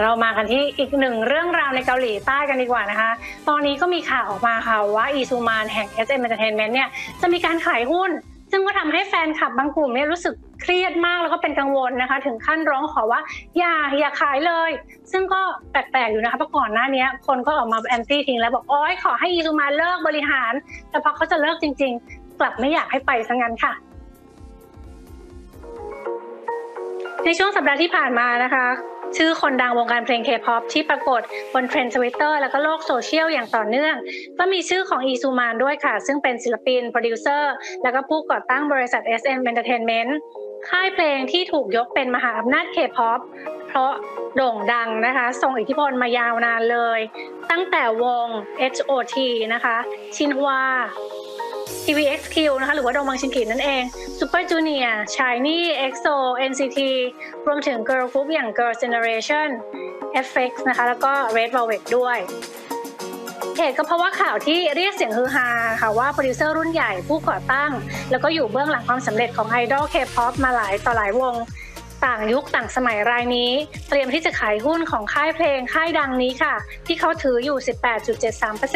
เรามากันที่อีกหนึ่งเรื่องราวในเกาหลีใต้กันดีกว่านะคะ ตอนนี้ก็มีข่าวออกมาค่ะว่าอีซูมานแห่ง SM Entertainment เนี่ยจะมีการขายหุ้น ซึ่งก็ทำให้แฟนคลับบางกลุ่มเนี่ยรู้สึกเครียดมากแล้วก็เป็นกังวลนะคะ ถึงขั้นร้องขอว่าอย่าอย่าขายเลย ซึ่งก็แปลกๆอยู่นะคะเพราะก่อนหน้านี้คนก็ออกมาแอนตี้ทิ้งแล้วบอกโอ๊ยขอให้อีซูมานเลิกบริหาร แต่พอเขาจะเลิกจริง ๆ กลับไม่อยากให้ไปซะงั้นค่ะในช่วงสัปดาห์ที่ผ่านมานะคะ ชื่อคนดังวงการเพลงเคป๊อปที่ปรากฏบนเทรนด์ทวิตเตอร์แล้วก็โลกโซเชียลอย่างต่อเนื่อง ก็มีชื่อของอีซูมานด้วยค่ะ ซึ่งเป็นศิลปิน โปรดิวเซอร์ แล้วก็ผู้ก่อตั้งบริษัท SM Entertainment ค่ายเพลงที่ถูกยกเป็นมหาอำนาจเคป๊อป เพราะโด่งดังนะคะส่งอิทธิพลมายาวนานเลย ตั้งแต่วง H.O.T นะคะชินฮวา TVXQ นะคะหรือว่าดงบังชินกินั่นเอง Super Junior SHINee EXO NCT รวมถึง Girl Group อย่าง Girl Generation FX นะคะ แล้วก็ Red Velvet ด้วยเหตุก็เพราะว่าข่าวที่เรียกเสียงฮือฮาค่ะว่าโปรดิวเซอร์รุ่นใหญ่ผู้ก่อตั้ง แล้วก็อยู่เบื้องหลังความสำเร็จของไอดอลเคป๊อปมาหลายต่อหลายวง ต่างยุคต่างสมัยรายนี้ เตรียมที่จะขายหุ้นของค่ายเพลงค่ายดังนี้ค่ะ ที่เขาถืออยู่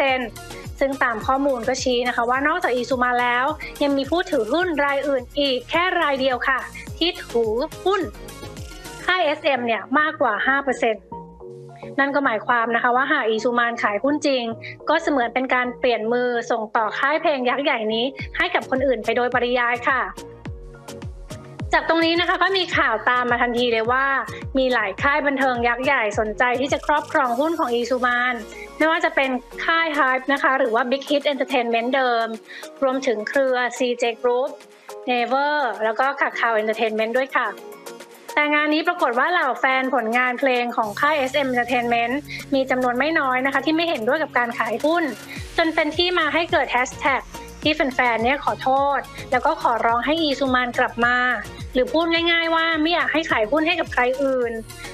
18.73%ซึ่งตามข้อมูลก็ชี้นะคะว่านอกจากอีซูมานแล้ว ยังมีผู้ถือหุ้นรายอื่นอีกแค่รายเดียวค่ะ ที่ถือหุ้นค่าย SM เนี่ยมากกว่า 5%นั่นก็หมายความนะคะว่าหากอีซูมานขายหุ้นจริง ก็เสมือนเป็นการเปลี่ยนมือส่งต่อค่ายเพลงยักษ์ใหญ่นี้ ให้กับคนอื่นไปโดยปริยายค่ะ จากตรงนี้นะคะก็มีข่าวตามมาทันทีเลยว่า มีหลายค่ายบันเทิงยักษ์ใหญ่สนใจที่จะครอบครองหุ้นของอีซูมานไม่ว่าจะเป็นค่าย Hype นะคะ หรือว่า Big Hit Entertainment เดิม รวมถึงเครือ CJ Group Never แล้วก็ Kakao Entertainment ด้วยค่ะ แต่งานนี้ปรากฏว่าเหล่าแฟนผลงานเพลงของค่าย SM Entertainment มีจำนวนไม่น้อยนะคะ ที่ไม่เห็นด้วยกับการขายหุ้น จนเป็นที่มาให้เกิดแฮชแท็ก ที่แฟนๆเนี่ยขอโทษ แล้วก็ขอร้องให้อีซูมานกลับมา หรือพูดง่าย ๆ ว่าไม่อยากให้ขายหุ้นให้กับใครอื่น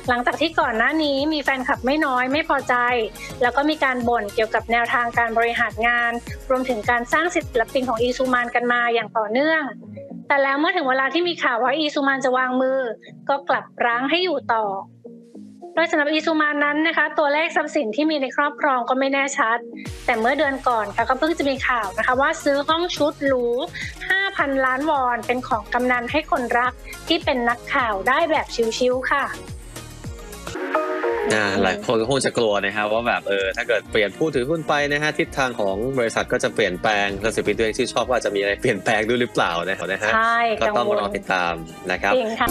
หลังจากที่ก่อนหน้านี้มีแฟนคลับไม่น้อยไม่พอใจ แล้วก็มีการบ่นเกี่ยวกับแนวทางการบริหารงาน รวมถึงการสร้างศิลปินของอีซูมานกันมาอย่างต่อเนื่องแต่แล้วเมื่อถึงเวลาที่มีข่าวว่าอีซูมานจะวางมือ ก็กลับร้างให้อยู่ต่อ โดยสำหรับอีซูมานนั้นนะคะ ตัวเลขทรัพย์สินที่มีในครอบครองก็ไม่แน่ชัด แต่เมื่อเดือนก่อนค่ะก็เพิ่งจะมีข่าวนะคะ ว่าซื้อห้องชุดหรู 5,000 ล้านวอนเป็นของกำนันให้คนรักที่เป็นนักข่าวได้แบบชิวๆค่ะอ่าหลายคนก็คงจะกลัวนะครับว่าแบบเออถ้าเกิดเปลี่ยนผู้ถือหุ้นไปนะฮะทิศทางของบริษัทก็จะเปลี่ยนแปลงและศิลปินตัวเองที่ชอบก็อาจจะมีอะไรเปลี่ยนแปลงด้วยหรือเปล่านะครับนะฮะใช่ก็ต้องกังวลรอติดตามนะครับจริงค่ะ